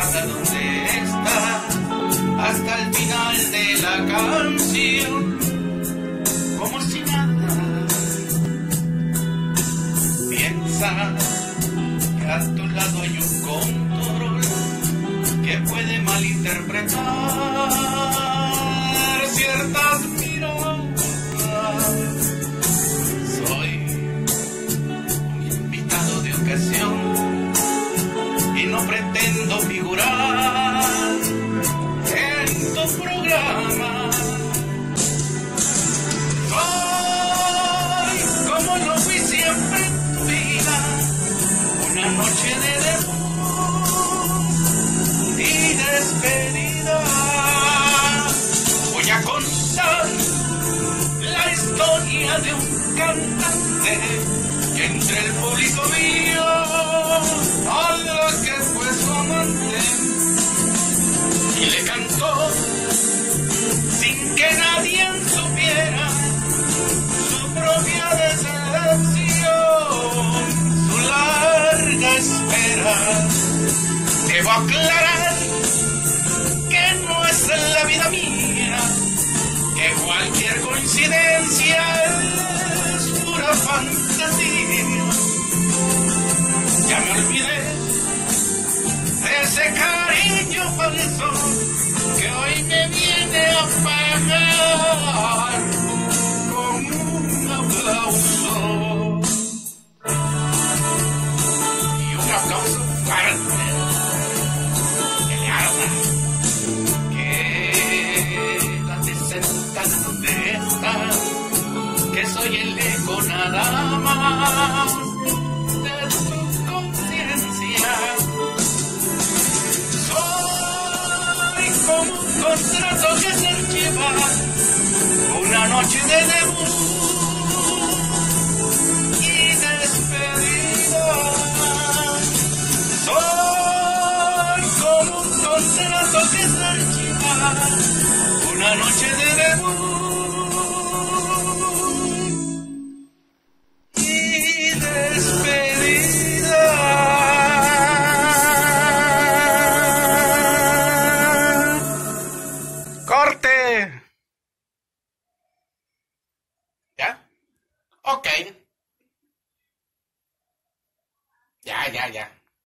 sabe dónde está hasta el final de la canción, como si nada. Piensa que a tu lado hay un control que puede malinterpretar ciertas miradas. Programa. Soy como lo fui siempre en tu vida, una noche de debut y despedida. Voy a contar la historia de un cantante que entre el público mío a la que fue su amante Debo aclarar que no es la vida mía, que soy el eco nada más de tu conciencia. Soy como un contrato que se una noche de debut despedida. Ya, ya, ya.